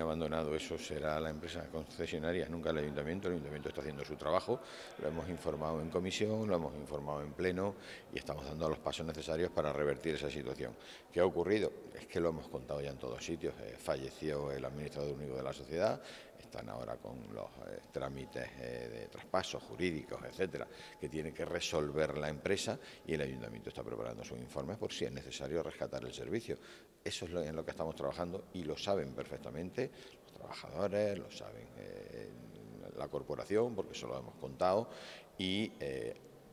abandonado eso será la empresa concesionaria, nunca el ayuntamiento. El ayuntamiento está haciendo su trabajo, lo hemos informado en comisión, lo hemos informado en pleno y estamos dando los pasos necesarios para revertir esa situación. ¿Qué ha ocurrido? Es que lo hemos contado ya en todos sitios. Eh, falleció el administrador único de la sociedad, están ahora con los eh, trámites eh, de traspasos jurídicos, etcétera, que tiene que resolver la empresa y el ayuntamiento está preparando sus informes por si es necesario rescatar el servicio. Eso es en lo que estamos trabajando y lo saben perfectamente los trabajadores, lo saben eh, la corporación, porque eso lo hemos contado, y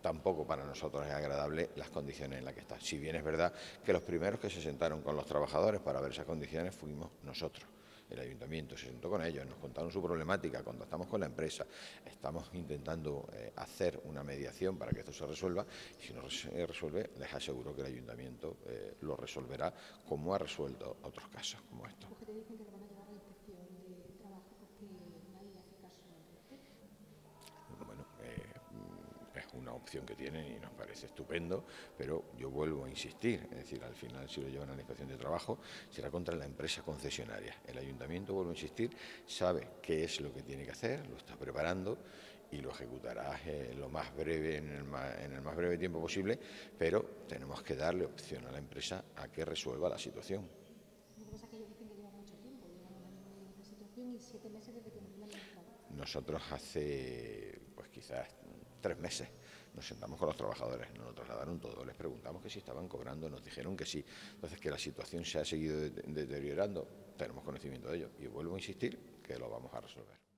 tampoco para nosotros es agradable las condiciones en las que está. Si bien es verdad que los primeros que se sentaron con los trabajadores para ver esas condiciones fuimos nosotros el ayuntamiento se sentó con ellos, nos contaron su problemática, cuando estamos con la empresa, estamos intentando eh, hacer una mediación para que esto se resuelva, y si no se resuelve, les aseguro que el ayuntamiento eh, lo resolverá como ha resuelto otros casos como estos. Una opción que tienen y nos parece estupendo, pero yo vuelvo a insistir, es decir, al final si lo llevan a la inspección de trabajo será contra la empresa concesionaria. El ayuntamiento, vuelvo a insistir, sabe qué es lo que tiene que hacer, lo está preparando y lo ejecutará en eh, lo más breve, en el más, en el más breve tiempo posible, pero tenemos que darle opción a la empresa a que resuelva la situación. Nosotros hace, pues quizás tres meses nos sentamos con los trabajadores, nos lo trasladaron todo, les preguntamos que si estaban cobrando, nos dijeron que sí. Entonces, que la situación se ha seguido deteriorando, tenemos conocimiento de ello. Y vuelvo a insistir que lo vamos a resolver.